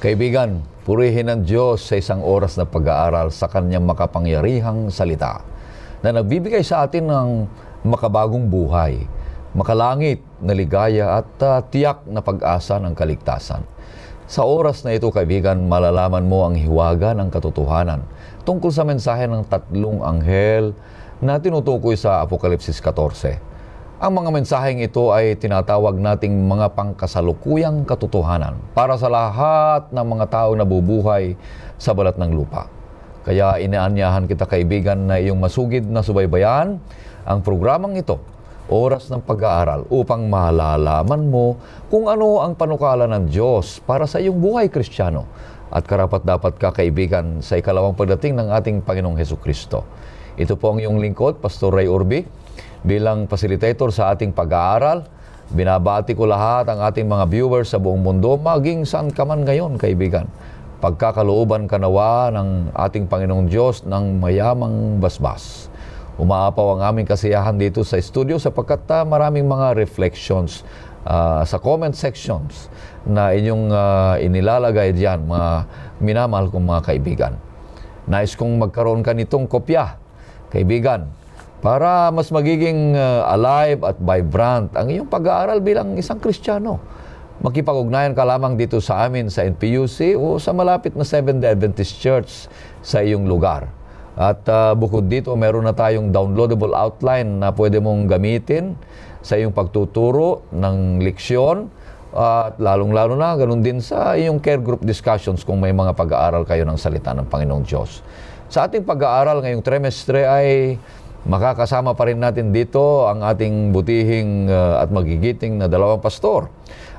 Kaibigan, purihin ng Diyos sa isang oras na pag-aaral sa kanyang makapangyarihang salita na nagbibigay sa atin ng makabagong buhay, makalangit na ligaya at uh, tiyak na pag-asa ng kaligtasan. Sa oras na ito, kaibigan, malalaman mo ang hiwaga ng katotohanan tungkol sa mensahe ng tatlong anghel na tinutukoy sa Apokalipsis 14 ang mga mensaheng ito ay tinatawag nating mga pangkasalukuyang katotohanan para sa lahat ng mga tao na bubuhay sa balat ng lupa. Kaya inaanyahan kita kaibigan na iyong masugid na subaybayan ang programang ito, oras ng pag-aaral, upang malalaman mo kung ano ang panukala ng Diyos para sa iyong buhay kristyano at karapat dapat ka kaibigan sa ikalawang pagdating ng ating Panginoong Heso Kristo. Ito po ang iyong lingkod, Pastor Ray Urbi bilang facilitator sa ating pag-aaral. Binabati ko lahat ang ating mga viewers sa buong mundo, maging saan ka man ngayon, kaibigan. Pagkakalooban kanawa ng ating Panginoong Diyos ng mayamang basbas. Umaapaw ang aming kasiyahan dito sa studio sapagkat uh, maraming mga reflections uh, sa comment sections na inyong uh, inilalagay diyan, mga minamahal kong mga kaibigan. Nais kong magkaroon ka nitong kopya, kaibigan para mas magiging uh, alive at vibrant ang iyong pag-aaral bilang isang Kristiyano. Makipag-ugnayan ka lamang dito sa amin sa NPUC o sa malapit na Seventh-day Adventist Church sa iyong lugar. At uh, bukod dito, meron na tayong downloadable outline na pwede mong gamitin sa iyong pagtuturo ng leksyon at lalong-lalo na ganun din sa iyong care group discussions kung may mga pag-aaral kayo ng salita ng Panginoong Diyos. Sa ating pag-aaral ngayong trimestre ay makakasama pa rin natin dito ang ating butihing uh, at magigiting na dalawang pastor.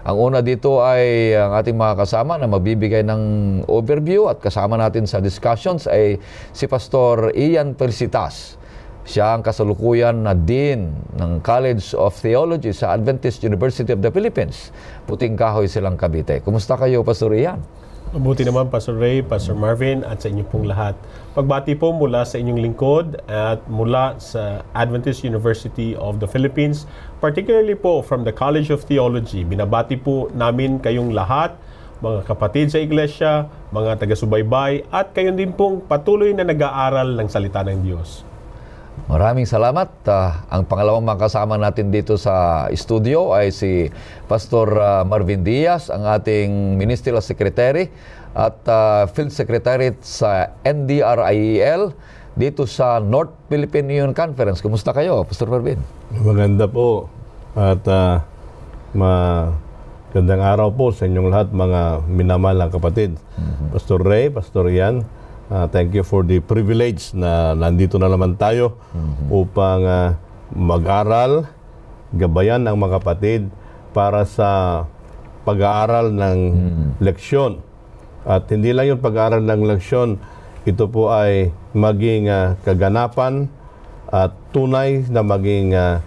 Ang una dito ay ang ating mga kasama na magbibigay ng overview at kasama natin sa discussions ay si Pastor Ian Felicitas. Siya ang kasalukuyan na Dean ng College of Theology sa Adventist University of the Philippines. Puting kahoy silang Cavite. Kumusta kayo, Pastor Ian? Mabuti naman, Pastor Ray, Pastor Marvin, at sa inyo pong lahat. Pagbati po mula sa inyong lingkod at mula sa Adventist University of the Philippines, particularly po from the College of Theology. Binabati po namin kayong lahat, mga kapatid sa iglesia, mga taga-subaybay, at kayon din pong patuloy na nag-aaral ng salita ng Diyos. Maraming salamat. Uh, ang pangalawang makasama natin dito sa studio ay si Pastor uh, Marvin Diaz, ang ating Ministerial Secretary at uh, Field Secretary sa NDRIEL dito sa North Philippine Union Conference. Kumusta kayo, Pastor Marvin? Maganda po. At uh, magandang araw po sa inyong lahat, mga minamalang kapatid. Mm-hmm. Pastor Ray, Pastor Ian, Uh, thank you for the privilege na nandito na naman tayo mm-hmm. upang uh, mag-aral, gabayan ng mga kapatid para sa pag-aaral ng mm-hmm. leksyon. At hindi lang yung pag-aaral ng leksyon, ito po ay maging uh, kaganapan at tunay na maging uh,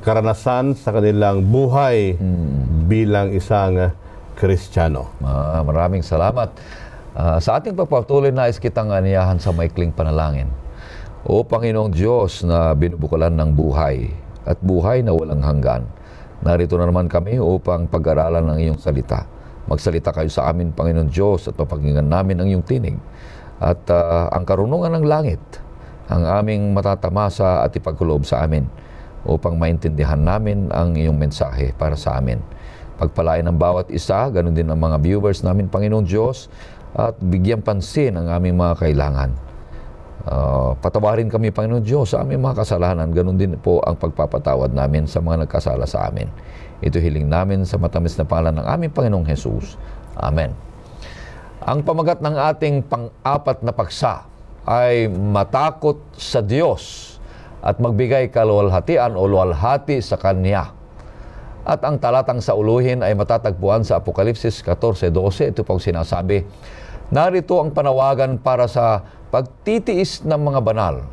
karanasan sa kanilang buhay mm-hmm. bilang isang Kristiyano. Uh, maraming salamat. Uh, sa ating pagpatuloy, nais kitang aniyahan sa maikling panalangin. O Panginoong Diyos na binubukalan ng buhay at buhay na walang hanggan, narito na naman kami upang pag-aralan ng iyong salita. Magsalita kayo sa amin, Panginoong Diyos, at mapakinggan namin ang iyong tinig. At uh, ang karunungan ng langit, ang aming matatamasa at ipagkulob sa amin upang maintindihan namin ang iyong mensahe para sa amin. Pagpalain ng bawat isa, ganun din ang mga viewers namin, Panginoong Diyos, at bigyan pansin ang aming mga kailangan. Uh, patawarin kami, Panginoon Diyos, sa aming mga kasalanan. Ganon din po ang pagpapatawad namin sa mga nagkasala sa amin. Ito hiling namin sa matamis na pangalan ng aming Panginoong Jesus. Amen. Ang pamagat ng ating pang-apat na paksa ay matakot sa Diyos at magbigay kaluwalhatian o luwalhati sa Kanya. At ang talatang sa uluhin ay matatagpuan sa Apokalipsis 14.12. Ito pong sinasabi, Narito ang panawagan para sa pagtitiis ng mga banal,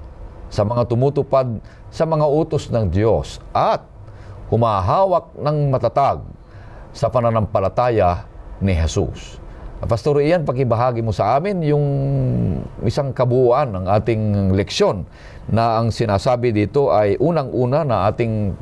sa mga tumutupad sa mga utos ng Diyos at humahawak ng matatag sa pananampalataya ni Jesus. Pastor Ian, pakibahagi mo sa amin yung isang kabuuan ng ating leksyon na ang sinasabi dito ay unang-una na ating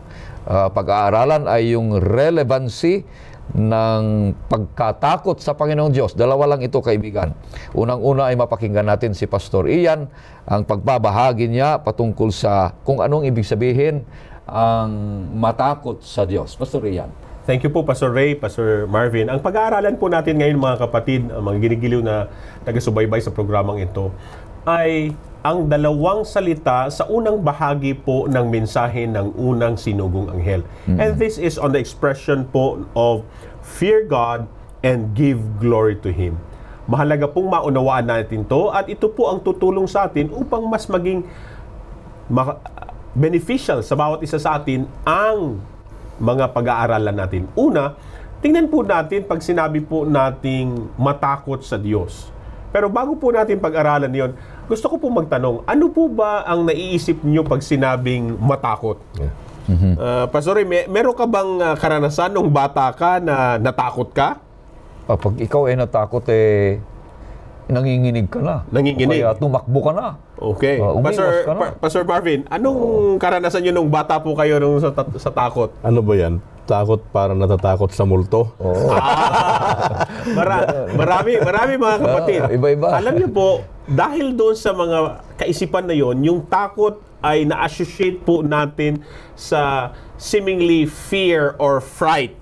uh, pag-aaralan ay yung relevancy ng pagkatakot sa Panginoong Diyos. Dalawa lang ito, kaibigan. Unang-una ay mapakinggan natin si Pastor Ian, ang pagbabahagi niya patungkol sa kung anong ibig sabihin ang matakot sa Diyos. Pastor Ian. Thank you po, Pastor Ray, Pastor Marvin. Ang pag-aaralan po natin ngayon, mga kapatid, ang mga ginigiliw na taga-subaybay sa programang ito, ay ang dalawang salita sa unang bahagi po ng mensahe ng unang sinugong anghel. And this is on the expression po of fear God and give glory to Him. Mahalaga pong maunawaan natin to at ito po ang tutulong sa atin upang mas maging ma- beneficial sa bawat isa sa atin ang mga pag-aaralan natin. Una, tingnan po natin pag sinabi po nating matakot sa Diyos. Pero bago po natin pag-aralan yon, gusto ko po magtanong, ano po ba ang naiisip niyo pag sinabing matakot? Uh, Pastor, may, meron ka bang uh, karanasan nung bata ka na natakot ka? Ah, pag ikaw ay natakot, eh, nanginginig ka na. Nanginginig. O kaya tumakbo ka na. Okay. Ah, umiwas Pastor, ka na. Pa- Pastor Marvin, anong karanasan niyo nung bata po kayo nung sa, ta- sa takot? Ano ba yan? Takot para natatakot sa multo? Mara- marami, marami mga kapatid. Ah, iba-iba. Alam niyo po, dahil doon sa mga kaisipan na yon, yung takot ay na-associate po natin sa seemingly fear or fright.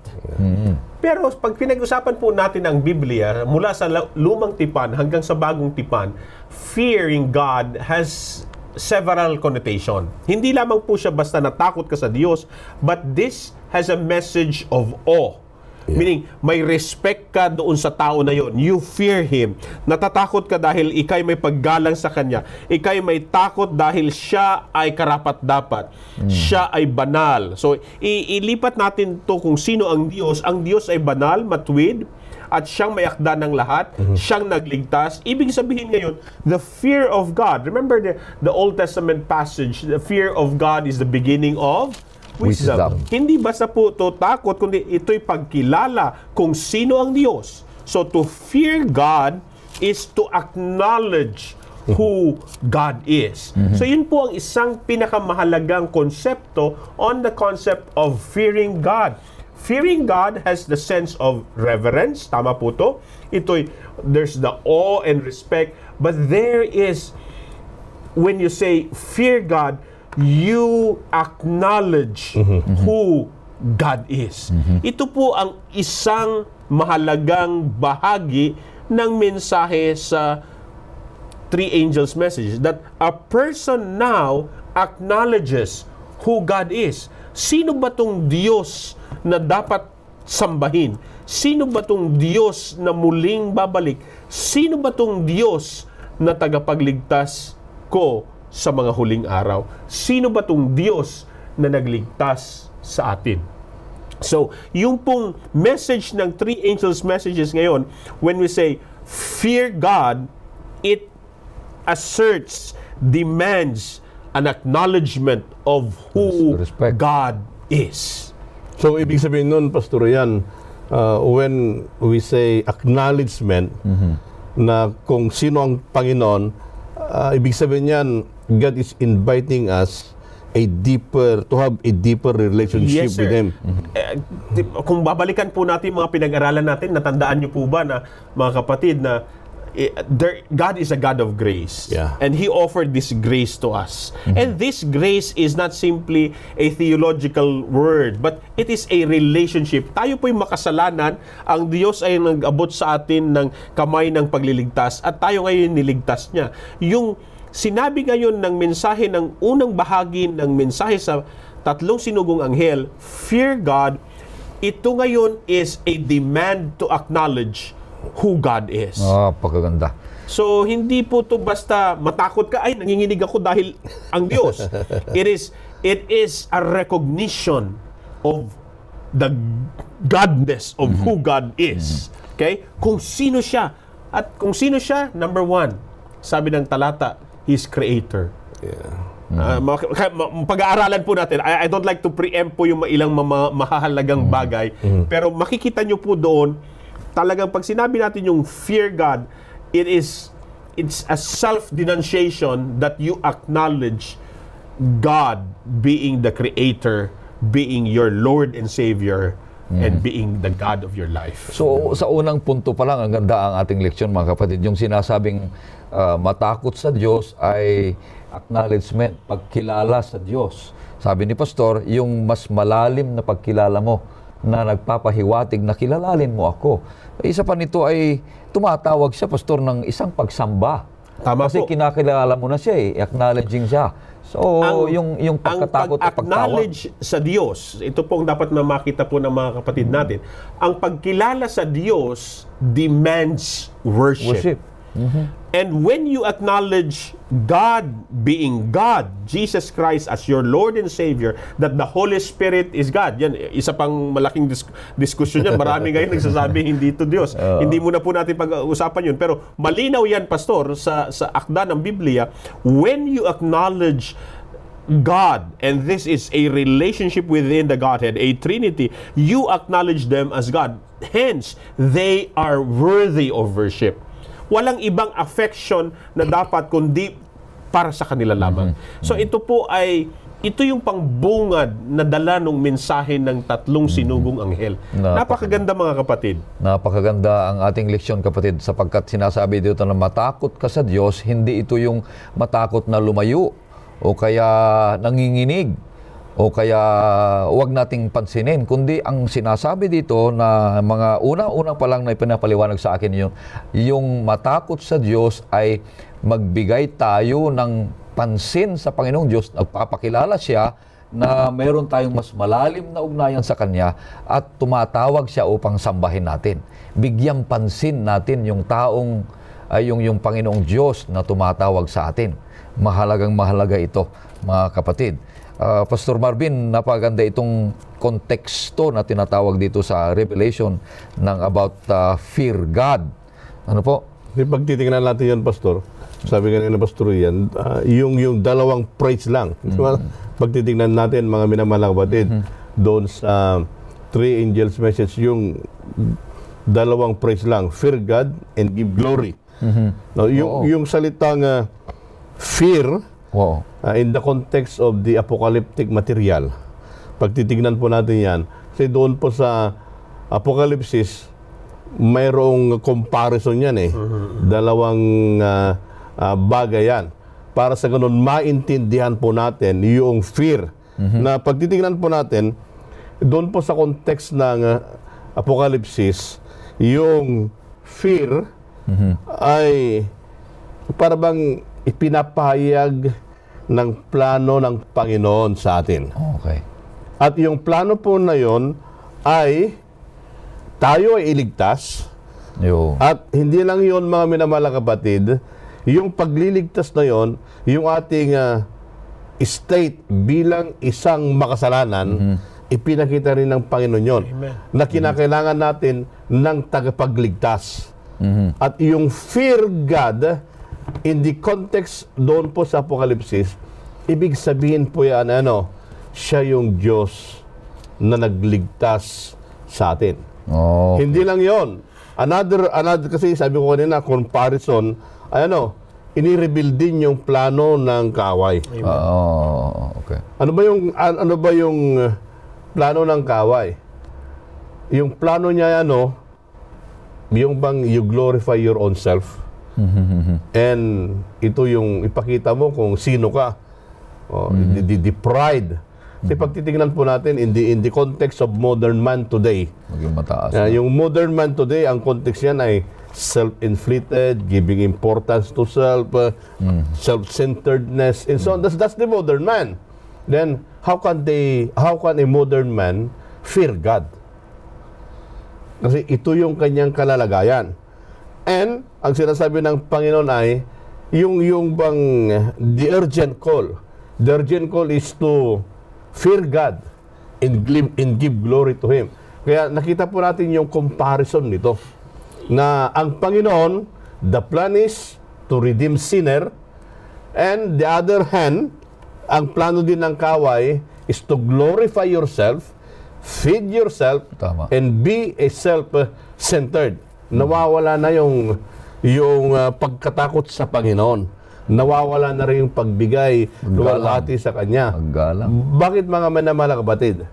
Pero pag pinag-usapan po natin ang Biblia, mula sa la- lumang tipan hanggang sa bagong tipan, fearing God has several connotation. Hindi lamang po siya basta natakot ka sa Diyos, but this has a message of awe. Meaning, may respect ka doon sa tao na yon. You fear him. Natatakot ka dahil ikay may paggalang sa kanya. Ikay may takot dahil siya ay karapat-dapat. Siya ay banal. So, ilipat natin to kung sino ang Diyos. Ang Diyos ay banal, matuwid, at siyang may akda ng lahat, siyang nagligtas. Ibig sabihin ngayon, the fear of God. Remember the, the Old Testament passage, the fear of God is the beginning of wisdom. Wisdom. Hindi basta po to takot, kundi ito'y pagkilala kung sino ang Diyos. So to fear God is to acknowledge who God is. So yun po ang isang pinakamahalagang konsepto on the concept of fearing God. Fearing God has the sense of reverence. Tama po to. Ito'y, there's the awe and respect. But there is, when you say fear God, you acknowledge who God is. Ito po ang isang mahalagang bahagi ng mensahe sa three angels message that a person now acknowledges who God is. Sino ba tong Diyos na dapat sambahin? Sino ba tong Diyos na muling babalik? Sino ba tong Diyos na tagapagligtas ko sa mga huling araw? Sino ba tong Diyos na nagligtas sa atin? So, yung pong message ng three angels messages ngayon, when we say, fear God, it asserts, demands an acknowledgement of who Respect. God is. So, ibig sabihin nun, Pastor Yan, uh, when we say acknowledgement na kung sino ang Panginoon, uh, ibig sabihin yan, God is inviting us a deeper, to have a deeper relationship Yes, sir. with Him. Eh, di- kung babalikan po natin mga pinag-aralan natin, natandaan niyo po ba na mga kapatid na eh, there, God is a God of grace. Yeah. And He offered this grace to us. And this grace is not simply a theological word, but it is a relationship. Tayo po'y makasalanan, ang Diyos ay nag-abot sa atin ng kamay ng pagliligtas at tayo ngayon niligtas niya. Yung sinabi ngayon ng mensahe ng unang bahagi ng mensahe sa tatlong sinugong anghel, fear God, ito ngayon is a demand to acknowledge who God is. Ah, pagkaganda. So, hindi po to basta matakot ka, ay, nanginginig ako dahil ang Diyos. it is it is a recognition of the godness of who God is. Okay? Kung sino siya. At kung sino siya, number one, sabi ng talata, He's Creator. Ah, ma- ka- ma- pag-aaralan po natin, I, I don't like to preempt po yung ma- ilang mama- mahahalagang bagay, pero makikita nyo po doon, talagang pag sinabi natin yung fear God, it is it's a self-denunciation that you acknowledge God being the creator, being your Lord and Savior, and being the God of your life. So sa unang punto pa lang, ang ganda ang ating leksyon mga kapatid. Yung sinasabing ah, matakot sa Diyos ay acknowledgement, pagkilala sa Diyos. Sabi ni Pastor, yung mas malalim na pagkilala mo na nagpapahiwatig na kilalalin mo ako. Isa pa nito ay tumatawag siya, Pastor, ng isang pagsamba. Tama Kasi po. kinakilala mo na siya eh, acknowledging siya. So, yung, yung pagkatakot ang at pagtawag. pag-acknowledge sa Diyos, ito pong dapat na makita po ng mga kapatid natin, ang pagkilala sa Diyos demands worship. Worship. And when you acknowledge God being God, Jesus Christ as your Lord and Savior, that the Holy Spirit is God. Yan, isa pang malaking dis- diskusyon yan. Marami ngayon nagsasabi hindi ito Diyos. Hindi muna po natin pag-usapan yun. Pero malinaw yan, Pastor, sa, sa akda ng Biblia, when you acknowledge God, and this is a relationship within the Godhead, a Trinity, you acknowledge them as God. Hence, they are worthy of worship. Walang ibang affection na dapat kundi para sa kanila lamang. So ito po ay ito yung pangbungad na dala ng mensahe ng tatlong sinugong anghel. Napakaganda mga kapatid. Napakaganda ang ating leksyon kapatid sapagkat sinasabi dito na matakot ka sa Diyos, hindi ito yung matakot na lumayo o kaya nanginginig o kaya huwag nating pansinin kundi ang sinasabi dito na mga una-una pa lang na ipinapaliwanag sa akin yung yung matakot sa Diyos ay magbigay tayo ng pansin sa Panginoong Diyos nagpapakilala siya na meron tayong mas malalim na ugnayan sa Kanya at tumatawag siya upang sambahin natin. Bigyang pansin natin yung taong, ay yung, yung Panginoong Diyos na tumatawag sa atin. Mahalagang mahalaga ito, mga kapatid. Ah, Pastor Marvin, napaganda itong konteksto na tinatawag dito sa Revelation ng about ah, fear God. Ano po? Di pag titingnan natin yan, Pastor, sabi nga ni Pastor yan, ah, yung, yung dalawang praise lang. Diba? Pag titingnan natin, mga minamalang kapatid, doon sa three angels message, yung dalawang praise lang, fear God and give glory. No, yung, Oo. yung salitang ah, fear, Wow. uh, in the context of the apocalyptic material. Pag titignan po natin yan, kasi doon po sa Apocalypse, mayroong comparison yan eh. Dalawang uh, uh, bagay yan. Para sa ganun, maintindihan po natin yung fear. Na pag titignan po natin, doon po sa context ng uh, Apocalypse, yung fear ay para bang ipinapahayag ng plano ng Panginoon sa atin. Okay. At yung plano po na yon ay tayo ay iligtas Yo. at hindi lang yon mga minamalang kapatid, yung pagliligtas na yon, yung ating ah, state bilang isang makasalanan, ipinakita rin ng Panginoon yon Amen. na kinakailangan natin ng tagapagligtas. At yung fear God, in the context doon po sa Apokalipsis, ibig sabihin po yan, ano, siya yung Diyos na nagligtas sa atin. Oh. Hindi lang yon. Another, another, kasi sabi ko kanina, comparison, ano, inirebuild din yung plano ng kaaway. Oh, okay. Ano ba yung an- ano ba yung uh, plano ng kaway? Yung plano niya ano, yung bang you glorify your own self. And ito yung ipakita mo kung sino ka. Oh, the, the, the pride. Kasi pag titingnan po natin in the in the context of modern man today, Maging mataas. uh, yung modern man today, ang context yan ay self-inflicted, giving importance to self, uh, self-centeredness, and so on. That's, that's the modern man. Then, how can they, how can a modern man fear God? Kasi ito yung kanyang kalalagayan. And, ang sinasabi ng Panginoon ay, yung, yung bang, the urgent call, the urgent call is to fear God and give, and give glory to Him. Kaya nakita po natin yung comparison nito na ang Panginoon, the plan is to redeem sinner and the other hand, ang plano din ng kaway is to glorify yourself, feed yourself, Tama. and be a self-centered. Nawawala na yung yung ah, pagkatakot sa Panginoon. Nawawala na rin yung pagbigay, luwalhati sa Kanya. Paggalang. Bakit mga manamala kapatid?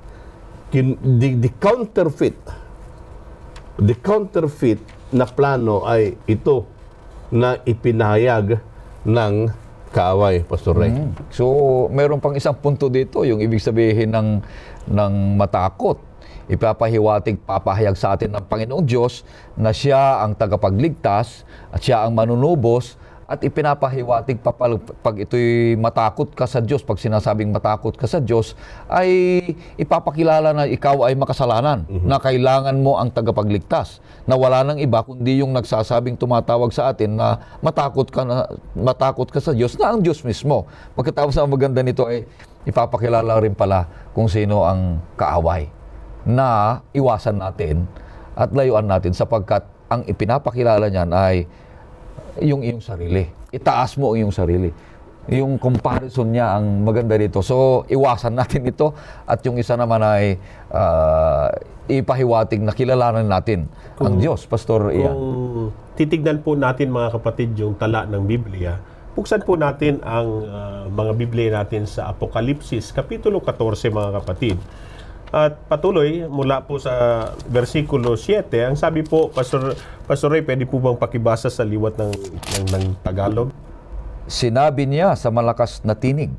kin, the, the counterfeit the counterfeit na plano ay ito na ipinahayag ng kaaway, Pastor Ray. Mm. So, meron pang isang punto dito, yung ibig sabihin ng, ng matakot. Ipapahiwatig, papahayag sa atin ng Panginoong Diyos na siya ang tagapagligtas at siya ang manunubos at ipinapahiwatig pa pag, ito'y matakot ka sa Diyos, pag sinasabing matakot ka sa Diyos, ay ipapakilala na ikaw ay makasalanan, na kailangan mo ang tagapagligtas, na wala nang iba kundi yung nagsasabing tumatawag sa atin na matakot ka na matakot ka sa Diyos na ang Diyos mismo. Pagkatapos ang maganda nito ay ipapakilala rin pala kung sino ang kaaway na iwasan natin at layuan natin sapagkat ang ipinapakilala niyan ay yung iyong sarili. Itaas mo ang iyong sarili. Yung comparison niya ang maganda dito. So, iwasan natin ito. At yung isa naman ay uh, ipahiwatig na kilalanan natin kung, ang Diyos, Pastor Ian. Kung titignan po natin mga kapatid yung tala ng Biblia, buksan po natin ang uh, mga Biblia natin sa Apokalipsis, Kapitulo 14 mga kapatid. At patuloy mula po sa versikulo 7, ang sabi po, Pastor, Pastor Ray, pwede po bang pakibasa sa liwat ng, ng, ng Tagalog? Sinabi niya sa malakas na tinig,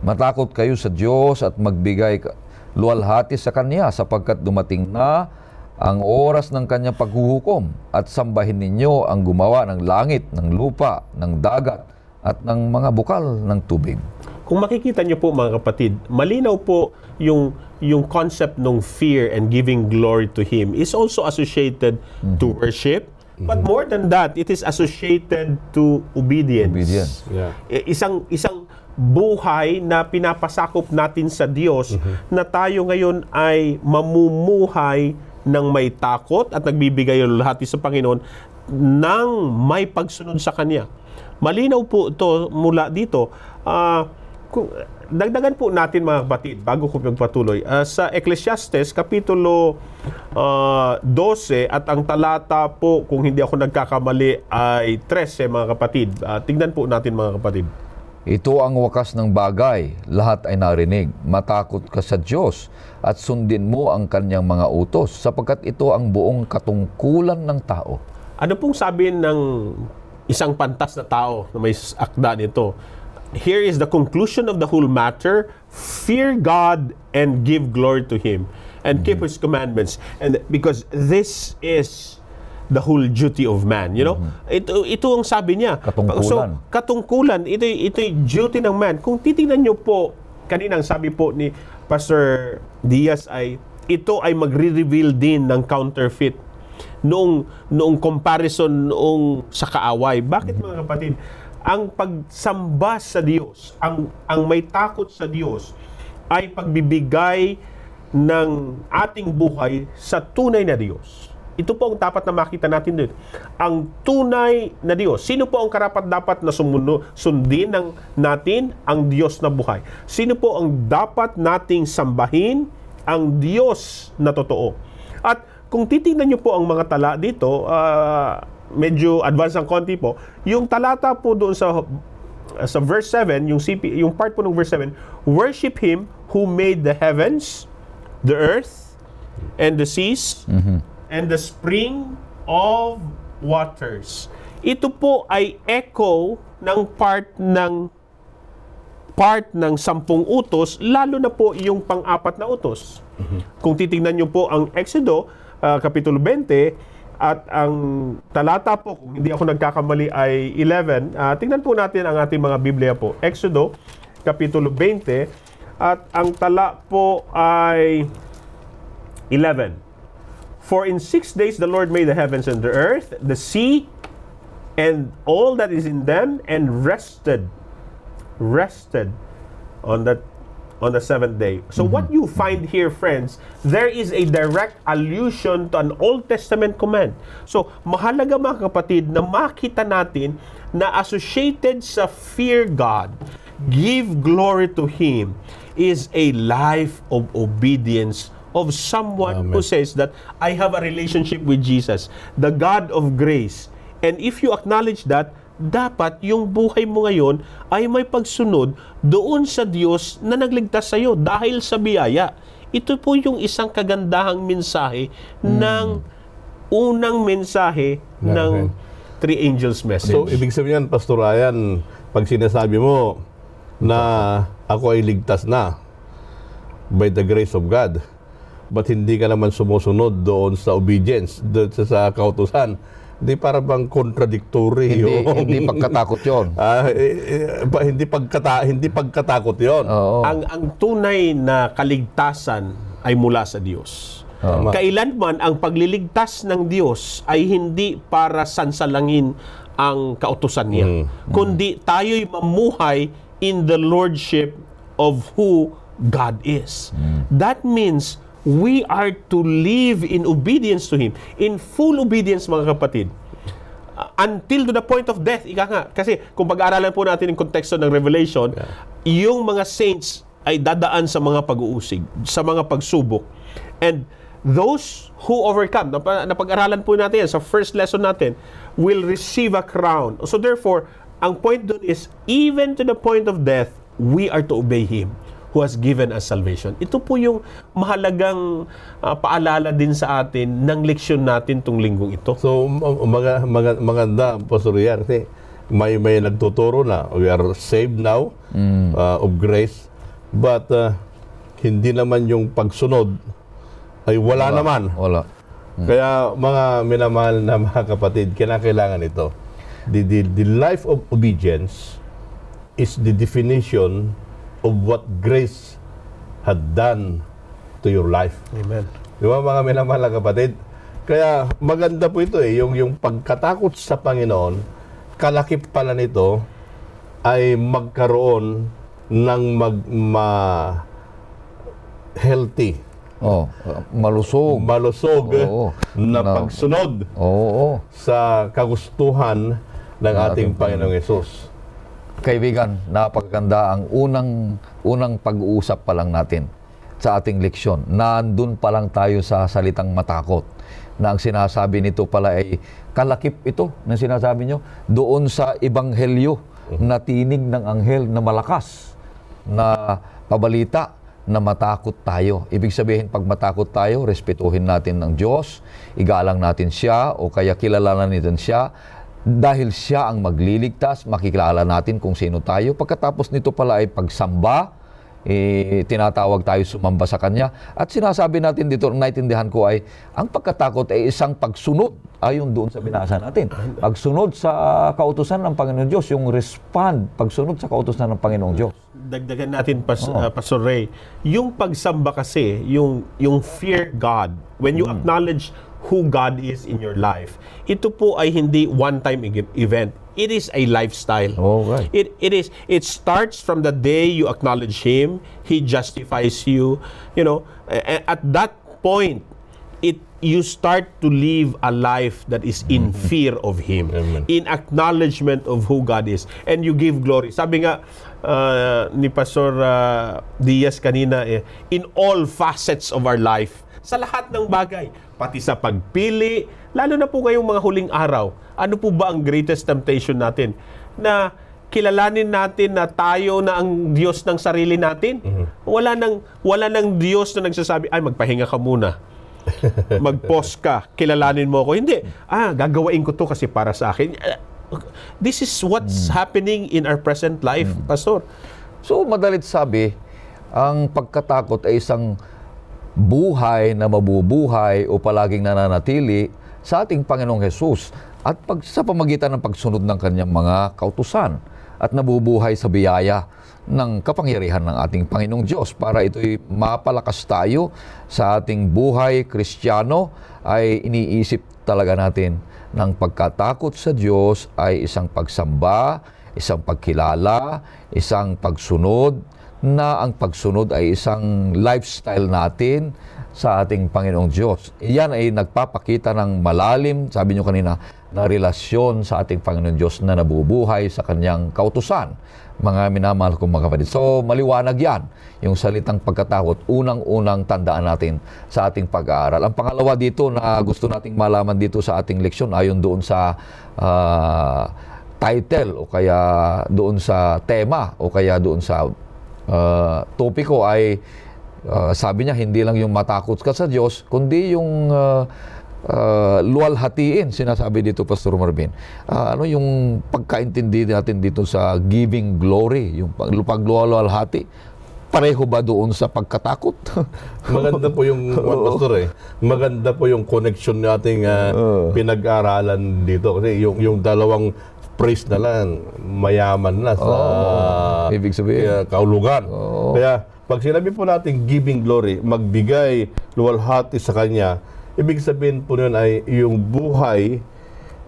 Matakot kayo sa Diyos at magbigay luwalhati sa Kanya sapagkat dumating na ang oras ng Kanyang paghuhukom at sambahin ninyo ang gumawa ng langit, ng lupa, ng dagat at ng mga bukal ng tubig. Kung makikita niyo po mga kapatid, malinaw po yung yung concept ng fear and giving glory to Him is also associated mm-hmm. to worship. Mm-hmm. But more than that, it is associated to obedience. Obedience. Yeah. Isang isang buhay na pinapasakop natin sa Diyos mm-hmm. na tayo ngayon ay mamumuhay ng may takot at nagbibigay lahat sa Panginoon ng may pagsunod sa Kanya. Malinaw po ito mula dito. Uh, kung, dagdagan po natin mga kapatid bago ko magpatuloy. Uh, sa Ecclesiastes kapitulo uh, ah, 12 at ang talata po kung hindi ako nagkakamali ay 13 mga kapatid. Uh, tingnan po natin mga kapatid. Ito ang wakas ng bagay, lahat ay narinig. Matakot ka sa Diyos at sundin mo ang kanyang mga utos sapagkat ito ang buong katungkulan ng tao. Ano pong sabi ng isang pantas na tao na may akda nito? Here is the conclusion of the whole matter fear God and give glory to Him and mm-hmm. keep His commandments. And because this is the whole duty of man, you know? Mm-hmm. Ito ito ang sabi niya. Katungkulan. So, katungkulan, ito ito yung duty ng man. Kung titingnan niyo po kaninang sabi po ni Pastor Diaz ay ito ay magre-reveal din ng counterfeit noong noong comparison noong sa kaaway. Bakit mga kapatid? Ang pagsamba sa Diyos, ang, ang may takot sa Diyos, ay pagbibigay ng ating buhay sa tunay na Diyos. Ito po ang dapat na makita natin dito. Ang tunay na Diyos. Sino po ang karapat dapat na sumuno, sundin ng natin? Ang Diyos na buhay. Sino po ang dapat nating sambahin? Ang Diyos na totoo. At kung titingnan niyo po ang mga tala dito, uh, medyo advanced ang konti po. Yung talata po doon sa sa verse 7, yung CP, yung part po ng verse 7, worship him who made the heavens, the earth, and the seas, mm-hmm. and the spring of waters. Ito po ay echo ng part ng part ng sampung utos, lalo na po yung pang-apat na utos. Mm-hmm. Kung titingnan nyo po ang Exodo, uh, Kapitulo 20, at ang talata po, kung hindi ako nagkakamali, ay 11. Uh, tingnan po natin ang ating mga Biblia po. Exodo, Kapitulo 20. At ang tala po ay 11. For in six days the Lord made the heavens and the earth, the sea, and all that is in them, and rested. Rested on that on the seventh day. So mm-hmm. what you find here, friends, there is a direct allusion to an Old Testament command. So mahalaga mga kapatid na makita natin na associated sa fear God, give glory to Him, is a life of obedience of someone Amen. who says that I have a relationship with Jesus, the God of grace. And if you acknowledge that, dapat yung buhay mo ngayon ay may pagsunod doon sa Diyos na nagligtas sa iyo dahil sa biyaya. ito po yung isang kagandahang mensahe ng unang mensahe ng Three Angels message. So, ibig sabihin, Pastor Ryan, pag sinasabi mo na ako ay ligtas na by the grace of God, but hindi ka naman sumusunod doon sa obedience, doon sa, sa kautusan, hindi para bang contradictory Hindi, yung... hindi pagkatakot yon. Ah, eh, eh, pa- hindi pagkata hindi pagkatakot 'yon. Oo. ang ang tunay na kaligtasan ay mula sa Diyos. Tama. Kailanman ang pagliligtas ng Diyos ay hindi para sansalangin ang kautusan niya, kundi tayo'y mamuhay in the lordship of who God is. That means we are to live in obedience to Him, in full obedience mga kapatid. Uh, until to the point of death, ika nga. Kasi kung pag-aaralan po natin yung konteksto ng Revelation, yung mga saints ay dadaan sa mga pag-uusig, sa mga pagsubok. And those who overcome, nap- napag-aralan po natin yan sa first lesson natin, will receive a crown. So therefore, ang point dun is, even to the point of death, we are to obey Him who has given us salvation. Ito po yung mahalagang ah, paalala din sa atin ng leksyon natin tung linggong ito. So ma- maga, maga, maganda Pastor Ryan kasi may may nagtuturo na we are saved now uh, of grace but uh, hindi naman yung pagsunod ay wala, naman. Wala. Kaya mga minamahal na mga kapatid, kinakailangan ito. The, the, the life of obedience is the definition of what grace had done to your life. Amen. Di ba mga minamahal na kapatid? Kaya maganda po ito eh, yung, yung pagkatakot sa Panginoon, kalakip pala nito ay magkaroon ng mag, ma, healthy, Oh, malusog. malusog Oo. na Na- pagsunod Oo. sa kagustuhan ng ating Panginoong Yesus. Kaibigan, napakaganda ang unang unang pag-uusap pa lang natin sa ating leksyon. Nandun pa lang tayo sa salitang matakot na ang sinasabi nito pala ay kalakip ito na sinasabi nyo doon sa ebanghelyo na tinig ng anghel na malakas na pabalita na matakot tayo. Ibig sabihin, pag matakot tayo, respetuhin natin ng Diyos, igalang natin siya o kaya kilalanan natin siya dahil siya ang magliligtas, makikilala natin kung sino tayo. Pagkatapos nito pala ay pagsamba, eh, tinatawag tayo sumamba sa Kanya. At sinasabi natin dito, ang naintindihan ko ay, ang pagkatakot ay isang pagsunod, ayon doon sa binasa natin. Pagsunod sa kautusan ng Panginoon Diyos, yung respond, pagsunod sa kautusan ng Panginoong Diyos. Dagdagan natin, Pas, uh, Pastor Ray, yung pagsamba kasi, yung, yung fear God, when you acknowledge who God is in your life, ito po ay hindi one-time e- event. It is a lifestyle. Okay. It, it is it starts from the day you acknowledge him, he justifies you, you know, at that point it you start to live a life that is in fear of him, Amen. in acknowledgement of who God is and you give glory. Sabi nga uh, ni Pastor uh, Diaz kanina eh, in all facets of our life, sa lahat ng bagay, pati sa pagpili, lalo na po ngayong mga huling araw, ano po ba ang greatest temptation natin? Na kilalanin natin na tayo na ang Diyos ng sarili natin. Wala nang wala nang Diyos na nagsasabi, ay magpahinga ka muna. Mag-pause ka, kilalanin mo ako. Hindi. Ah, gagawain ko to kasi para sa akin. This is what's happening in our present life, Pastor. So, madalit sabi, ang pagkatakot ay isang buhay na mabubuhay o palaging nananatili sa ating Panginoong Hesus at pag, sa pamagitan ng pagsunod ng kanyang mga kautusan at nabubuhay sa biyaya ng kapangyarihan ng ating Panginoong Diyos. Para ito'y mapalakas tayo sa ating buhay kristyano ay iniisip talaga natin ng pagkatakot sa Diyos ay isang pagsamba, isang pagkilala, isang pagsunod, na ang pagsunod ay isang lifestyle natin sa ating Panginoong Diyos. Iyan ay nagpapakita ng malalim, sabi nyo kanina, na relasyon sa ating Panginoong Diyos na nabubuhay sa kanyang kautusan. Mga minamahal kong mga kapatid. So, maliwanag yan. Yung salitang pagkatakot, unang-unang tandaan natin sa ating pag-aaral. Ang pangalawa dito na gusto nating malaman dito sa ating leksyon, ayon doon sa ah, title o kaya doon sa tema o kaya doon sa uh, topiko ay Ah, sabi niya, hindi lang yung matakot ka sa Diyos, kundi yung uh, uh, luwalhatiin, sinasabi dito Pastor Marvin. Ah, ano yung pagkaintindi natin dito sa giving glory, yung pag, pagluwalhati. Pareho ba doon sa pagkatakot? Maganda po yung, Pastor eh, maganda po yung connection nating uh, pinag-aralan dito. Kasi yung, yung dalawang praise na lang, mayaman na sa Oh, ibig sabihin. kaya kaulugan. Kaya pag sinabi po natin giving glory, magbigay luwalhati sa Kanya, ibig sabihin po nun ay yung buhay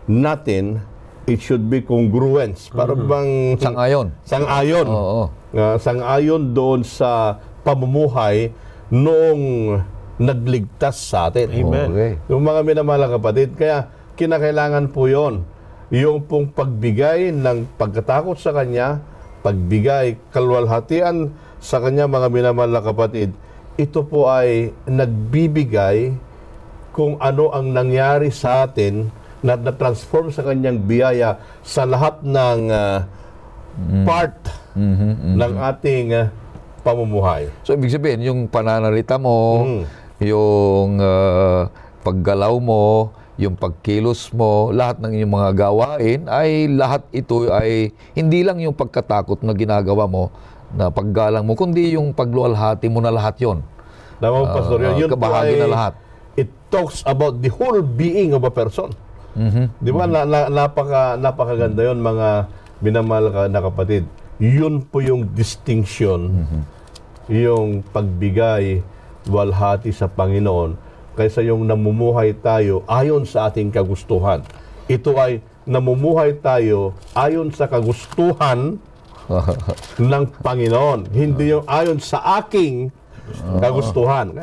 natin, it should be congruence. Para bang... Sangayon. Sang-ayon. Oo. Uh, sang-ayon doon sa pamumuhay noong nagligtas sa atin. Amen. Okay. Yung mga minamahal na kapatid, kaya kinakailangan po yon yung pong pagbigay ng pagkatakot sa Kanya, pagbigay kalwalhatian sa Kanya mga minamahal na kapatid, ito po ay nagbibigay kung ano ang nangyari sa atin na na-transform sa Kanyang biyaya sa lahat ng ah, part ng ating ah, pamumuhay. So, ibig sabihin, yung pananalita mo, Mm. yung ah, paggalaw mo, yung pagkilos mo, lahat ng inyong mga gawain, ay lahat ito ay hindi lang yung pagkatakot na ginagawa mo, na paggalang mo, kundi yung pagluwalhati mo na lahat yon. Tama po, Pastor. Ah, Yun, yun po kabahagi ay- na lahat. It talks about the whole being of a person. Di ba? Na, na, napaka, napakaganda yun, mga minamahal ka na kapatid. Yun po yung distinction, yung pagbigay, walhati sa Panginoon, kaysa yung namumuhay tayo ayon sa ating kagustuhan. Ito ay namumuhay tayo ayon sa kagustuhan ng Panginoon. Hindi yung ayon sa aking kagustuhan.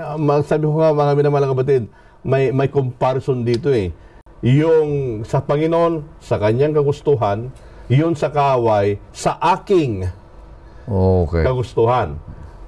Sabi ko nga mga minamalang kapatid, may, may comparison dito eh. Yung sa Panginoon, sa kanyang kagustuhan, yun sa kaway, sa aking Okay. kagustuhan.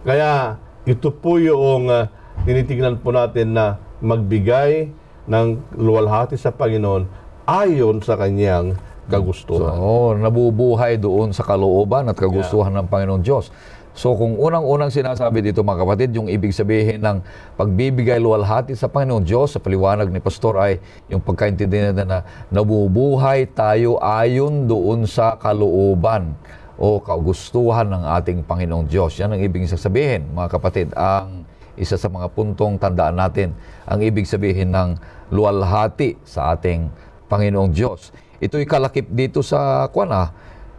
Kaya ito po yung uh, tinitingnan po natin na magbigay ng luwalhati sa Panginoon ayon sa kanyang kagustuhan. So, nabubuhay doon sa kalooban at kagustuhan ng Panginoon Diyos. So kung unang-unang sinasabi dito mga kapatid, yung ibig sabihin ng pagbibigay luwalhati sa Panginoon Diyos, sa paliwanag ni Pastor ay yung pagkaintindi natin na nabubuhay tayo ayon doon sa kalooban o kagustuhan ng ating Panginoong Diyos. Yan ang ibig sabihin mga kapatid. Ang isa sa mga puntong tandaan natin, ang ibig sabihin ng luwalhati sa ating Panginoong Diyos. Ito'y kalakip dito sa kwan ah,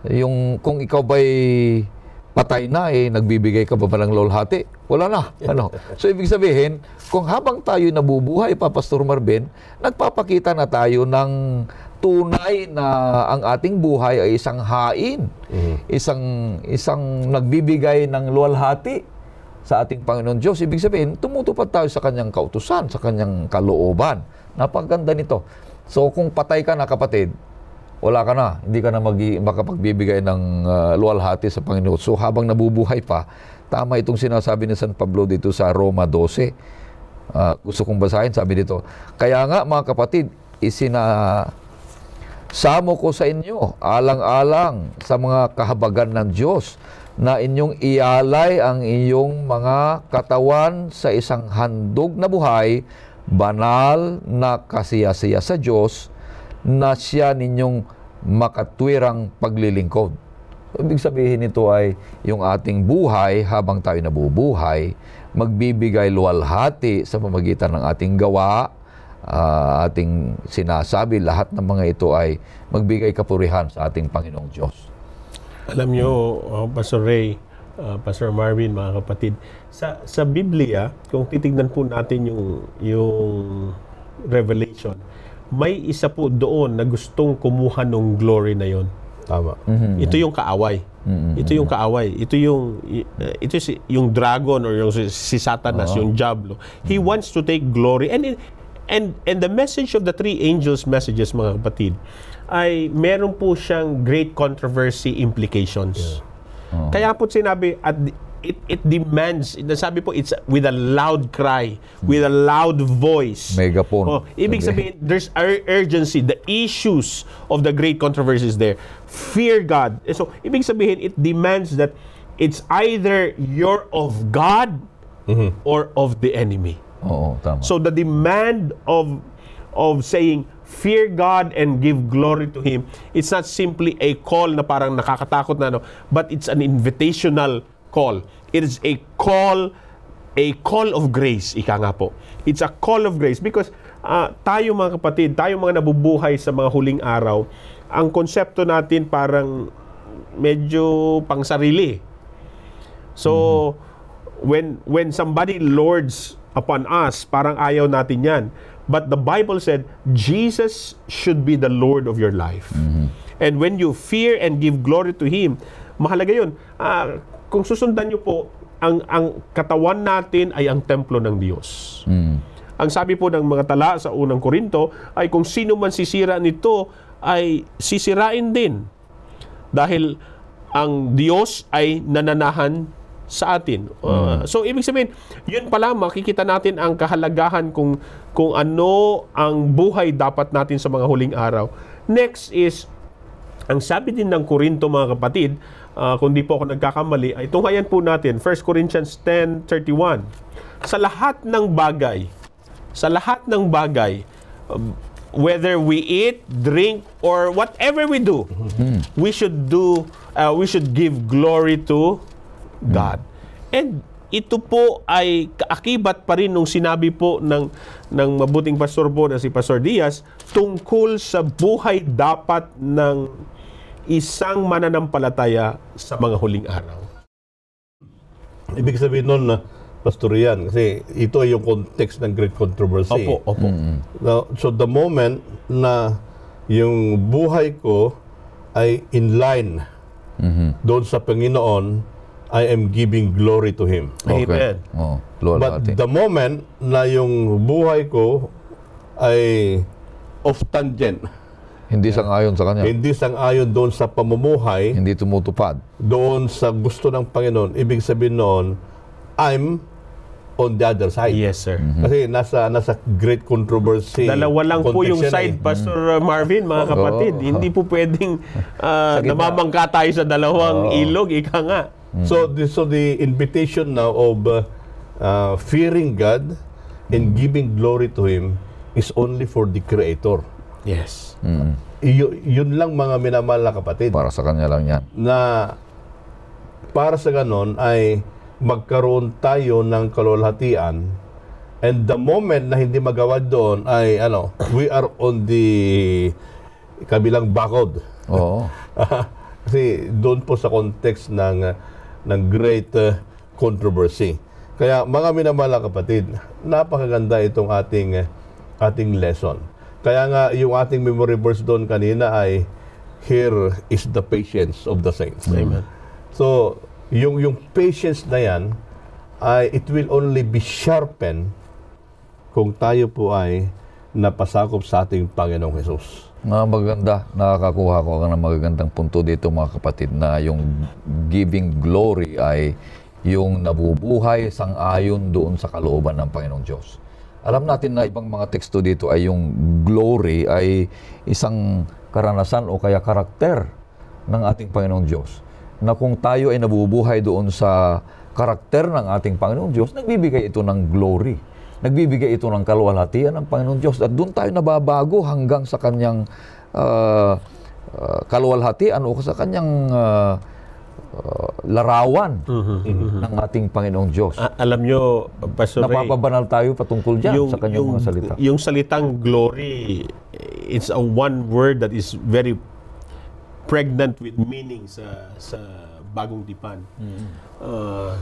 yung kung ikaw ba'y patay na eh, nagbibigay ka pa ba ng luwalhati? Wala na. Ano? So ibig sabihin, kung habang tayo nabubuhay pa, Pastor Marvin, nagpapakita na tayo ng tunay na ang ating buhay ay isang hain, isang isang nagbibigay ng luwalhati sa ating Panginoon Diyos. Ibig sabihin, tumutupad tayo sa kanyang kautusan, sa kanyang kalooban. Napakaganda nito. So kung patay ka na kapatid, wala ka na. Hindi ka na mag- makapagbibigay ng uh, luwalhati sa Panginoon. So habang nabubuhay pa, tama itong sinasabi ni San Pablo dito sa Roma 12. Ah, gusto kong basahin, sabi dito. Kaya nga mga kapatid, isina Samo ko sa inyo, alang-alang sa mga kahabagan ng Diyos, na inyong ialay ang inyong mga katawan sa isang handog na buhay, banal na kasiyasiya sa Diyos, na siya ninyong makatwirang paglilingkod. Ibig sabihin nito ay yung ating buhay habang tayo nabubuhay, magbibigay luwalhati sa pamagitan ng ating gawa, ah, ating sinasabi, lahat ng mga ito ay magbigay kapurihan sa ating Panginoong Diyos. Alam nyo, uh, Pastor Ray, uh, Pastor Marvin, mga kapatid, sa sa Biblia, kung titignan po natin yung yung Revelation, may isa po doon na gustong kumuha ng glory na yon. Tama. Ito yung kaaway. Ito yung kaaway. Ito yung uh, ito si, yung dragon or yung si, si Satanas, yung diablo. He wants to take glory and and and the message of the three angels messages mga kapatid ay meron po siyang great controversy implications. Kaya po sinabi at it it demands sabi po it's with a loud cry, with a loud voice. Megaphone. Oh, ibig Sabi. sabihin there's ur- urgency, the issues of the great controversies there. Fear God. Eh, So, ibig sabihin, it demands that it's either you're of God or of the enemy. Oo, tama. So the demand of of saying fear God and give glory to him. It's not simply a call na parang nakakatakot na ano but it's an invitational call. It is a call a call of grace ika nga po. It's a call of grace because ah, tayo mga kapatid tayo mga nabubuhay sa mga huling araw ang konsepto natin parang medyo pang sarili So when when somebody lords upon us, parang ayaw natin 'yan. But the Bible said Jesus should be the Lord of your life. And when you fear and give glory to him, mahalaga 'yun. Ah, kung susundan niyo po ang ang katawan natin ay ang templo ng Diyos. Ang sabi po ng mga tala sa unang Korinto ay kung sino man sisira nito ay sisirain din dahil ang Diyos ay nananahan sa atin. Uh, so ibig sabihin, yun pala makikita natin ang kahalagahan kung kung ano ang buhay dapat natin sa mga huling araw. Next is ang sabi din ng Korinto mga kapatid, uh, kung di po ako nagkakamali, ay tunghayan po natin 1 Corinthians 10:31. Sa lahat ng bagay, sa lahat ng bagay, um, whether we eat, drink, or whatever we do, we should do, uh, we should give glory to God. And ito po ay kaakibat pa rin nung sinabi po ng, ng mabuting pastor po na si Pastor Diaz tungkol sa buhay dapat ng isang mananampalataya sa mga huling araw. Ibig sabihin nun na Pastor Ian, kasi ito ay yung context ng great controversy. Opo, opo. Now, so the moment na yung buhay ko ay in line doon sa Panginoon, I am giving glory to Him. Amen. Oo, luwalhati. But the moment na yung buhay ko ay off tangent, Hindi sang-ayon sa kanya. hindi sang-ayon doon sa pamumuhay, Hindi tumutupad. doon sa gusto ng Panginoon, ibig sabihin noon, I'm on the other side. Yes, sir. Kasi nasa nasa great controversy. Dalawa lang po yung yan side, eh. Pastor Marvin, mga kapatid. Oo. Hindi po pwedeng Sa gitna. namamangka tayo sa dalawang Oo. ilog, ika nga. So the, so the invitation now of uh, uh, fearing God and giving glory to Him is only for the Creator. Yes. Iyo- yun lang mga minamahal na kapatid. Para sa kanya lang yan. na para sa ganon ay magkaroon tayo ng kalulhatian and the moment na hindi magawa doon ay ano we are on the kabilang bakod Oo. kasi doon po sa context ng uh, ng great uh, controversy kaya mga minamahal na kapatid napakaganda itong ating uh, ating lesson kaya nga yung ating memory verse doon kanina ay here is the patience of the saints Amen. So, yung yung patience na yan, ay it will only be sharpened kung tayo po ay napasakop sa ating Panginoong Jesus. Na maganda, nakakakuha ko ng magagandang punto dito mga kapatid na yung giving glory ay yung nabubuhay sang-ayon doon sa kalooban ng Panginoong Diyos. Alam natin na ibang mga teksto dito ay yung glory ay isang karanasan o kaya karakter ng ating Panginoong Diyos. Na kung tayo ay nabubuhay doon sa karakter ng ating Panginoong Diyos, nagbibigay ito ng glory. Nagbibigay ito ng kaluwalhatian ng Panginoong Diyos. At doon tayo nababago hanggang sa kanyang ah, ah, kaluwalhatian o sa kanyang ah, larawan ng ating Panginoong Diyos. A- alam nyo, Pastor Ray, Napapabanal tayo patungkol dyan sa kanyang mga salita. Yung salitang glory, it's a one word that is very pregnant with meaning sa sa bagong dipan. Mm-hmm. Uh,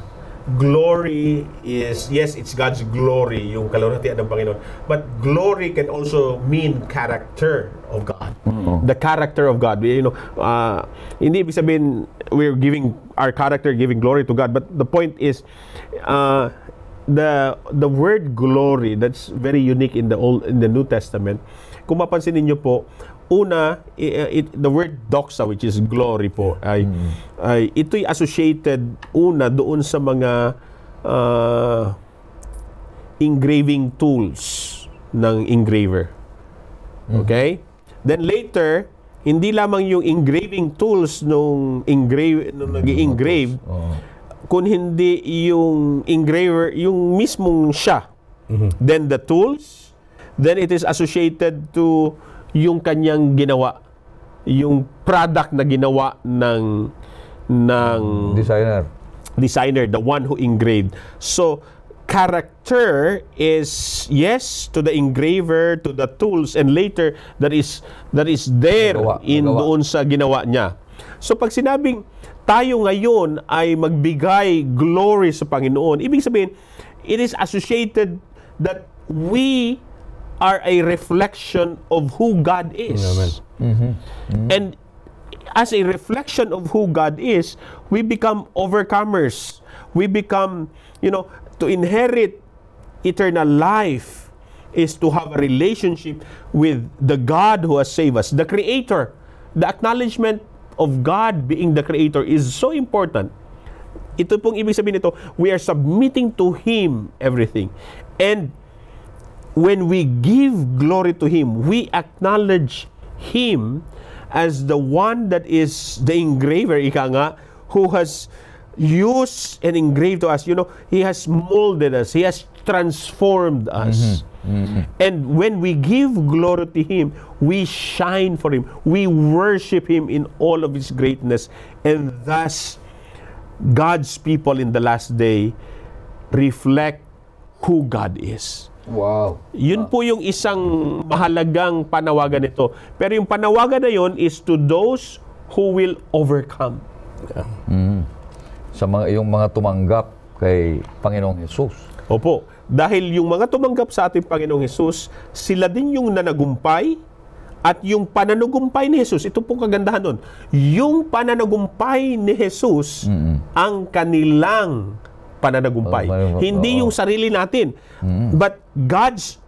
glory is yes, it's God's glory, yung kaloratian ng Panginoon. But glory can also mean character of God. Mm-hmm. The character of God. You know, uh, hindi ibig sabihin we're giving our character giving glory to God, but the point is uh, the the word glory that's very unique in the old in the New Testament. Kung mapansin niyo po, una i- it, the word doxa which is glory po ay ay ito'y associated una doon sa mga uh, engraving tools ng engraver. Okay? Then later, hindi lamang yung engraving tools nung engrave nung nag-engrave Oo. kung hindi yung engraver, yung mismong siya, then the tools, then it is associated to yung kanyang ginawa, yung product na ginawa ng ng Designer. designer, the one who engraved. So, character is yes to the engraver, to the tools, and later that is that is there Nagawa, in nagawa. doon sa ginawa niya. So, pag sinabing tayo ngayon ay magbigay glory sa Panginoon, ibig sabihin, it is associated that we are a reflection of who God is. Amen. And as a reflection of who God is, we become overcomers. We become, you know, to inherit eternal life is to have a relationship with the God who has saved us, the Creator. The acknowledgement of God being the Creator is so important. Ito pong ibig sabihin nito, we are submitting to Him everything. And when we give glory to Him, we acknowledge Him as the one that is the engraver, ika nga, who has used and engraved to us. You know, He has molded us. He has transformed us. And when we give glory to Him, we shine for Him. We worship Him in all of His greatness. And thus, God's people in the last day reflect who God is. Wow. Yun po yung isang mahalagang panawagan nito. Pero yung panawagan na yun is to those who will overcome. Sa mga yung mga tumanggap kay Panginoong Hesus. Opo. Dahil yung mga tumanggap sa ating Panginoong Hesus, sila din yung nanagumpay at yung pananagumpay ni Jesus, ito pong kagandahan nun. Yung pananagumpay ni Jesus, ang kanilang pananagumpay. Oh. Hindi Oo. yung sarili natin. But God's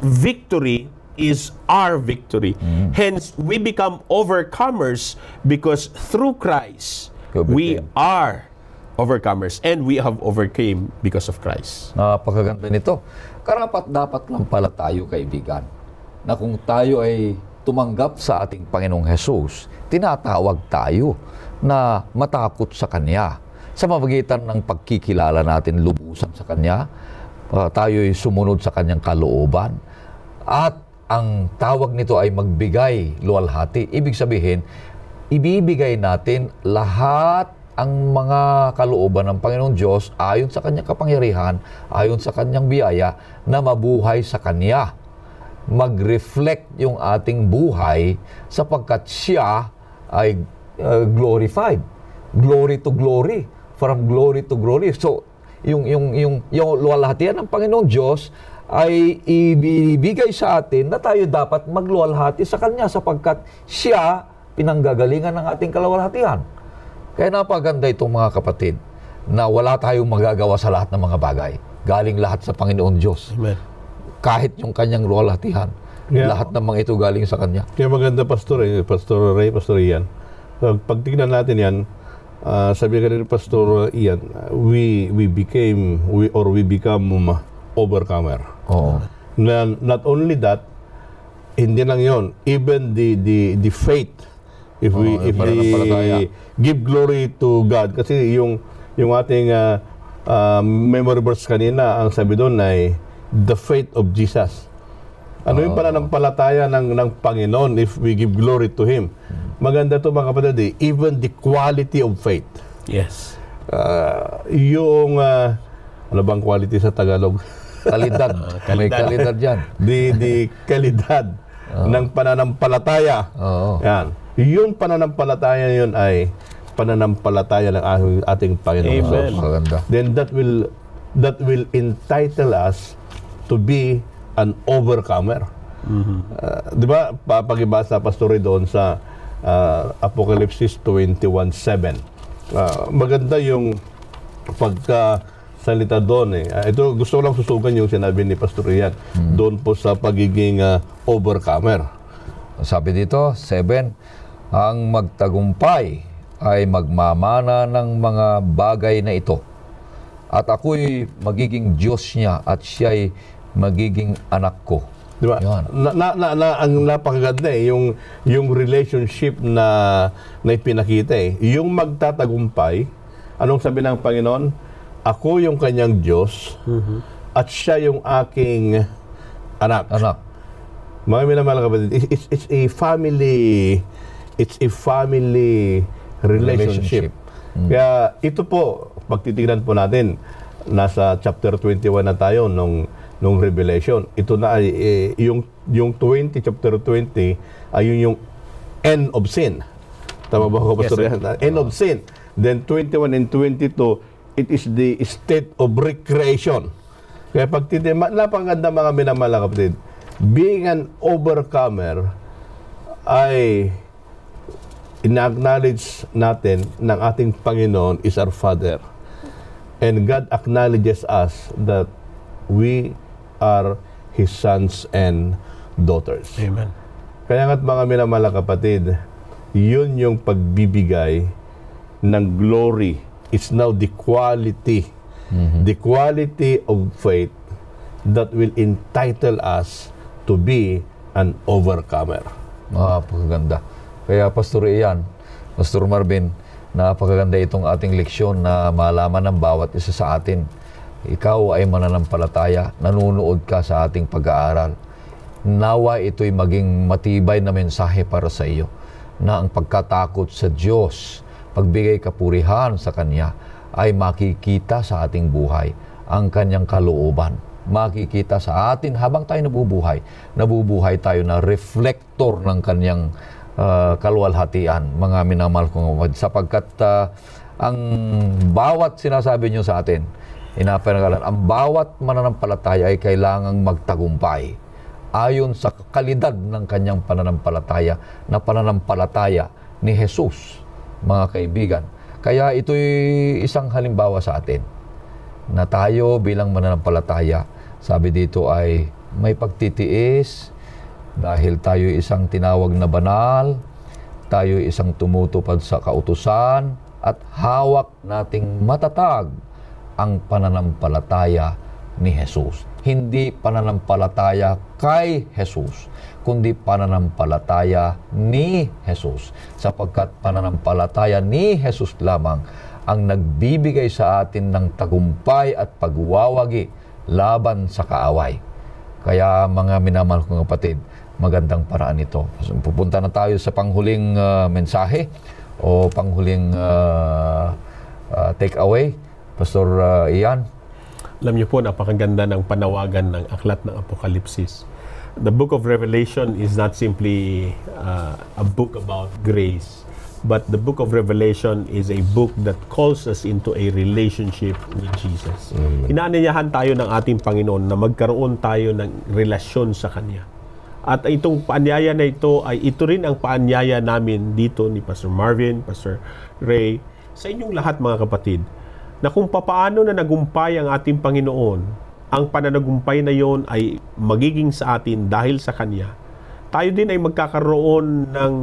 victory is our victory. Hence, we become overcomers because through Christ, we are overcomers and we have overcame because of Christ. Napakaganda nito. Karapat dapat lang pala tayo kaibigan na kung tayo ay tumanggap sa ating Panginoong Hesus, tinatawag tayo na matakot sa Kanya. Sa mamagitan ng pagkikilala natin lubusan sa Kanya, uh, tayo ay sumunod sa Kanyang kalooban. At ang tawag nito ay magbigay luwalhati. Ibig sabihin, ibibigay natin lahat ang mga kalooban ng Panginoong Diyos ayon sa kanyang kapangyarihan, ayon sa kanyang biyaya na mabuhay sa Kanya. Mag-reflect yung ating buhay sapagkat siya ay uh, glorified. Glory to glory. From glory to glory. So, yung, yung, yung, yung luwalhatian ng Panginoong Diyos ay ibibigay sa atin na tayo dapat magluwalhati sa Kanya sapagkat siya pinanggagalingan ng ating kalawalhatian. Kaya napaganda itong mga kapatid na wala tayong magagawa sa lahat ng mga bagay. Galing lahat sa Panginoon Diyos. Amen. Kahit yung kanyang luwalhatian. Yeah. Lahat ng mga ito galing sa Kanya. Kaya maganda, Pastor, eh, Pastor Ray, Pastor Ian. So, pag tignan natin yan, ah, sabi ka rin, Pastor Ian, we, we became, we, or we become um, overcomer. Oo. Na, not only that, hindi lang yon even the the the faith if we Oo, if we give glory to God. Kasi yung yung ating uh, uh, memory verse kanina ang sabi doon ay the faith of Jesus. Ano yung pananampalataya ng ng Panginoon if we give glory to him maganda to mga kapatid eh, even the quality of faith Yes. Ah, yung ah, ano bang quality sa Tagalog Kalidad. May kalidad yan. di di kalidad ng pananampalataya. Oo. Yan. Yung pananampalataya yun ay pananampalataya ng ating, ating Panginoon. Amen. Maganda. Then that will that will entitle us to be an overcomer. Ah, di ba, papagibasa Pastor Ray doon sa ah, Apocalypse 21.7. Ah, maganda yung pagka salita doon eh. Ah, ito gusto ko lang susugan yung sinabi ni Pastor Ian doon po sa pagiging ah, overcomer. Sabi dito, 7, ang magtagumpay ay magmamana ng mga bagay na ito. At ako'y magiging Diyos niya at siya'y magiging anak ko. Di ba? Na, na, na, na- ang napakaganda eh, yung, yung relationship na, na ipinakita eh. Yung magtatagumpay Anong sabi ng Panginoon? Ako yung kanyang Diyos at siya yung aking anak. Anak. Mga minamahal na kapatid, it's, it's, it's a family it's a family relationship. Relationship. Kaya ito po, pagtitignan po natin, nasa chapter 21 na tayo nung nung Revelation. Ito na ay eh, yung yung 20 chapter 20 ay yun yung end of sin. Tama ba ako, Pastor? Yes, end of sin. Then 21 and 22, it is the state of recreation. Kaya pag titima, napakaganda mga minamahal na kapatid. Being an overcomer ay ina-acknowledge natin ng ating Panginoon is our Father. And God acknowledges us that we are His sons and daughters. Amen. Kaya nga't mga minamahal na kapatid, yun yung pagbibigay ng glory. It's now the quality, the quality of faith that will entitle us to be an overcomer. Napakaganda. Kaya Pastor Ian, Pastor Marvin, napakaganda itong ating leksyon na malaman ng bawat isa sa atin. Ikaw ay mananampalataya, nanunood ka sa ating pag-aaral. Nawa ito'y maging matibay na mensahe para sa iyo na ang pagkatakot sa Diyos, pagbigay kapurihan sa Kanya, ay makikita sa ating buhay ang Kanyang kalooban. Makikita sa atin habang tayo nabubuhay. Nabubuhay tayo na reflector ng Kanyang uh, kaluwalhatian, mga minamahal kong kapatid. Sapagkat uh, ang bawat sinasabi nyo sa atin, inapanagalan, ang bawat mananampalataya ay kailangang magtagumpay ayon sa kalidad ng kanyang pananampalataya na pananampalataya ni Jesus, mga kaibigan. Kaya ito'y isang halimbawa sa atin na tayo bilang mananampalataya, sabi dito ay may pagtitiis dahil tayo isang tinawag na banal, tayo isang tumutupad sa kautusan at hawak nating matatag ang pananampalataya ni Jesus. Hindi pananampalataya kay Jesus, kundi pananampalataya ni Jesus. Sapagkat pananampalataya ni Jesus lamang ang nagbibigay sa atin ng tagumpay at pagwawagi laban sa kaaway. Kaya mga minamahal kong kapatid, magandang paraan ito. Pupunta na tayo sa panghuling uh, mensahe o panghuling uh, uh, take away. Pastor uh, Ian, Alam niyo po, napakaganda ng panawagan ng aklat ng Apokalipsis. The book of Revelation is not simply uh, a book about grace, but the book of Revelation is a book that calls us into a relationship with Jesus. Inaanyayahan tayo ng ating Panginoon na magkaroon tayo ng relasyon sa Kanya. At itong paanyaya na ito ay ito rin ang paanyaya namin dito ni Pastor Marvin, Pastor Ray, sa inyong lahat mga kapatid, na kung papaano na nagumpay ang ating Panginoon, ang pananagumpay na yon ay magiging sa atin dahil sa Kanya. Tayo din ay magkakaroon ng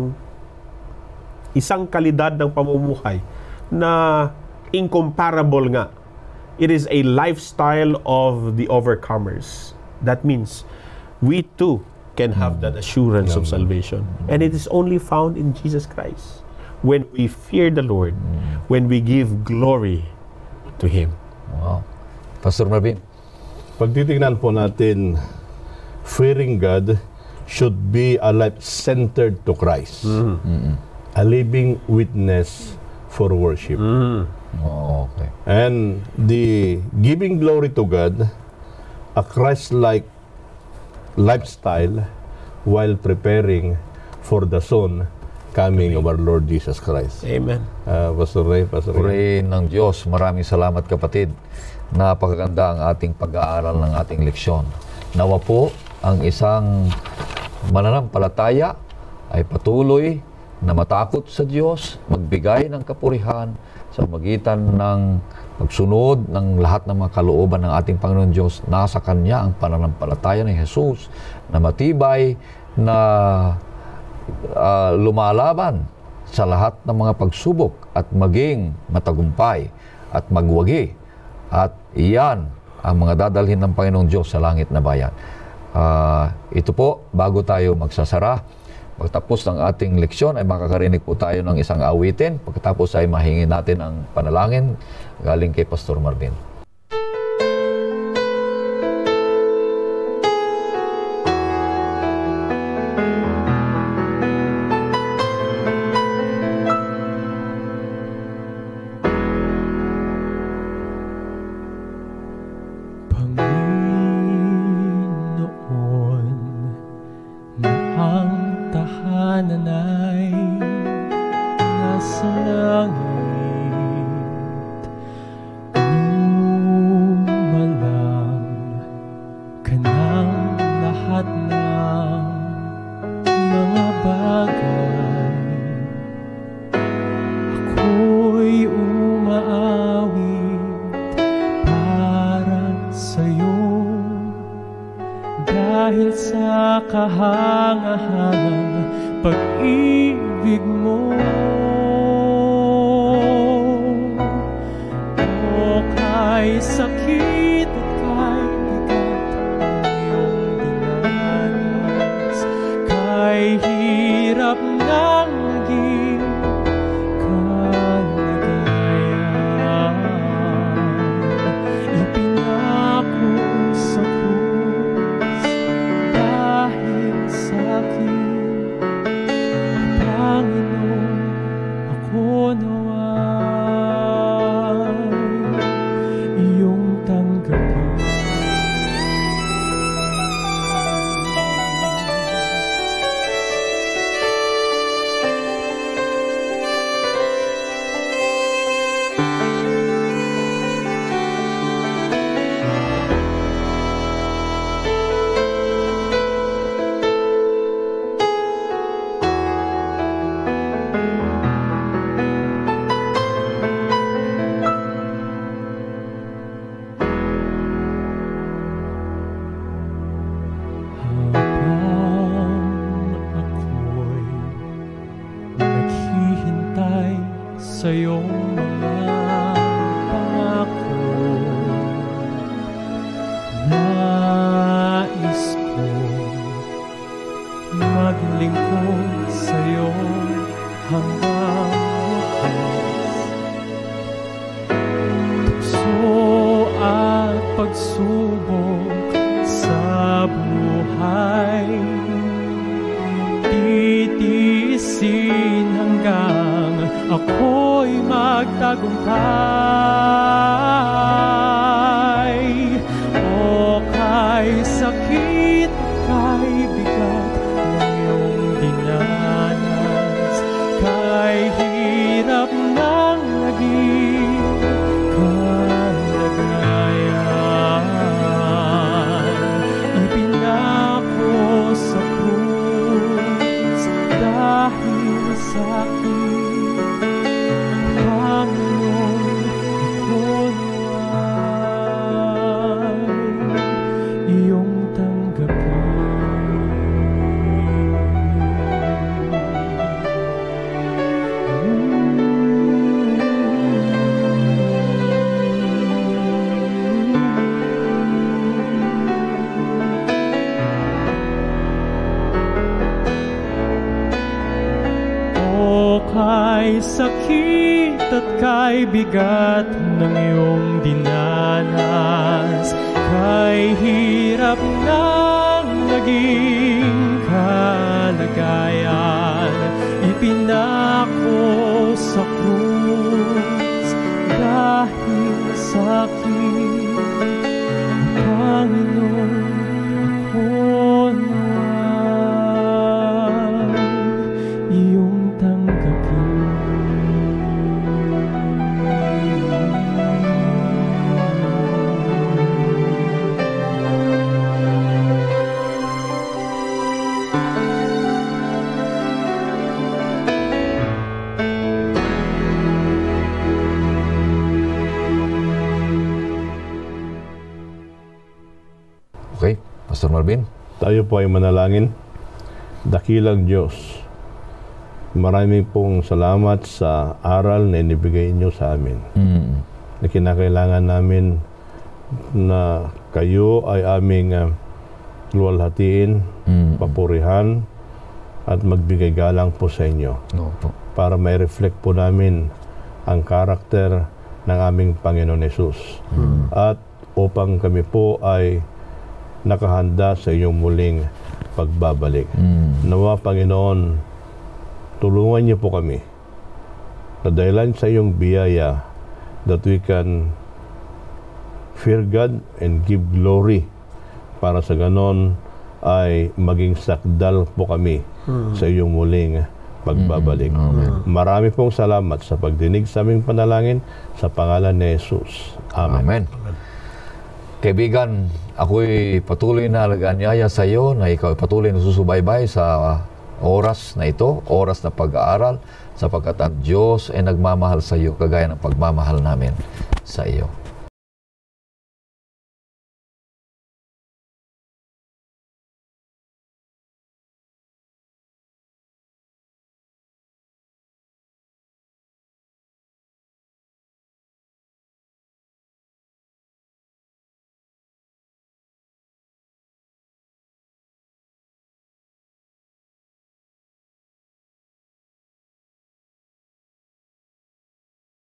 isang kalidad ng pamumuhay na incomparable nga. It is a lifestyle of the overcomers. That means we too can have that assurance of salvation. And it is only found in Jesus Christ. When we fear the Lord, when we give glory to Him. wow. Pastor Marvin, Pag titignan po natin, fearing God should be a life centered to Christ. A living witness for worship. oh, okay. And the giving glory to God, a Christ-like lifestyle while preparing for the soon coming of our Lord Jesus Christ. Amen. Uh, Pastor Ray, Pastor Ray. Purihin ng Diyos. Maraming salamat kapatid. Napakaganda ang ating pag-aaral ng ating leksyon. Nawa po ang isang mananampalataya ay patuloy na matakot sa Diyos, magbigay ng kapurihan sa magitan ng pagsunod ng lahat ng mga kalooban ng ating Panginoon Diyos. Nasa Kanya ang pananampalataya ni Jesus na matibay na uh, lumalaban sa lahat ng mga pagsubok at maging matagumpay at magwagi. At iyan ang mga dadalhin ng Panginoong Diyos sa langit na bayan. Uh, ito po, bago tayo magsasara, pagtapos ng ating leksyon ay makakarinig po tayo ng isang awitin. Pagkatapos ay mahingi natin ang panalangin galing kay Pastor Marvin. tayong manalangin. Dakilang Diyos, maraming pong salamat sa aral na inibigay niyo sa amin. Mm. Na kinakailangan namin na kayo ay aming uh, luwalhatiin, mm. papurihan, at magbigay galang po sa inyo. No, po. Para may reflect po namin ang karakter ng aming Panginoon Yesus. Mm. At upang kami po ay nakahanda sa inyong muling pagbabalik. Nawa Panginoon, tulungan niyo po kami na dahilan sa iyong biyaya that we can fear God and give glory para sa ganon ay maging sakdal po kami sa iyong muling pagbabalik. Marami pong salamat sa pagdinig sa aming panalangin sa pangalan ni Jesus. Amen. Amen. Kaibigan, ako'y patuloy na nag-anyaya sa iyo na ikaw patuloy na susubaybay sa oras na ito, oras na pag-aaral, sapagkat ang Diyos ay nagmamahal sa iyo kagaya ng pagmamahal namin sa iyo.